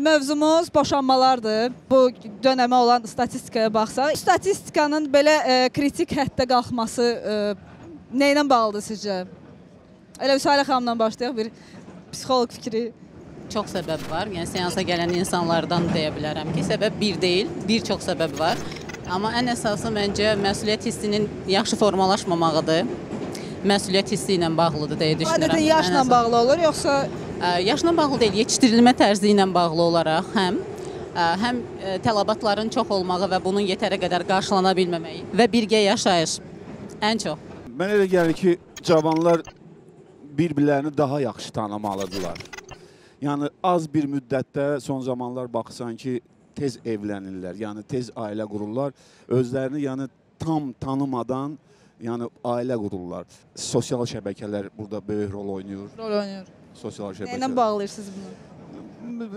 Mövzumuz boşanmalardır. Bu dönəmə olan statistikaya baxsaq, statistikanın belə e, kritik həddə qalxması e, nə ilə bağlıdır sizcə? Elə Vüsalə xanımdan başlayaq bir psixoloq fikri. Çox səbəb var. Yəni seansa gələn insanlardan deyə bilərəm ki, səbəb bir deyil, bir çox səbəb var. Amma ən əsası məncə məsuliyyət hissinin yaxşı formalaşmamağıdır. Məsuliyyət hissi ilə bağlıdır deyə düşünürəm. Adətən Ən yaşla bağlı olur, yoxsa Ə, Yaşla bağlı deyil, yetişdirilmə tərzi ilə bağlı olaraq həm həm tələbatların çox olmağı və bunun yetərə qədər qarşılana bilməməyi və birgə yaşayış ən çox. Mənə elə gəlir ki, cavanlar bir-birlərini daha yaxşı tanımalıdırlar. Yəni az bir müddətdə son zamanlar baxsan ki, tez evlənirlər, yəni tez ailə qururlar. Özlərini yəni tam tanımadan yəni ailə qururlar. Sosial şəbəkələr burada böyük rol oynayır. rol oynayır? Sosial şəbəkələr. bağlayırsınız bunu?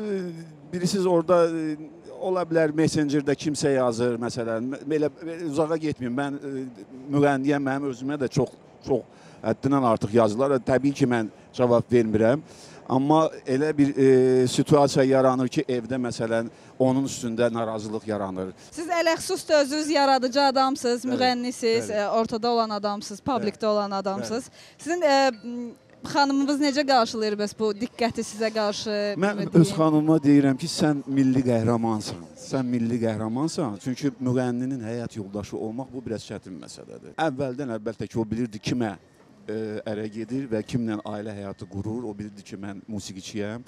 Birisiz orada e, ola bilər Messengerdə kimsə yazır məsələn. Belə belə uzağa getməyim. Mən e, müğənniyəm, mənim özümə də çox çox həddindən artıq yazırlar. Təbii ki, mən cavab vermirəm. Amma elə bir e, situasiya yaranır ki, evdə məsələn onun üstündə narazılıq yaranır. Siz ələxsus da özünüz yaradıcı adamsınız, müğənnisiz, e, ortada olan adamsınız, publikdə olan adamsınız. Sizin e, m, xanımınız necə qarşılayır bəs bu diqqəti sizə qarşı? Mən öz xanımıma deyirəm ki, sən milli qəhrəmansan. Sən milli qəhrəmansan. Çünki müğənninin həyat yoldaşı olmaq bu biraz çətin məsələdir. Əvvəldən əlbəttə ki, o bilirdi kimə ə, ərə gedir və kimlə ailə həyatı qurur. O bilirdi ki, mən musiqiçiyəm.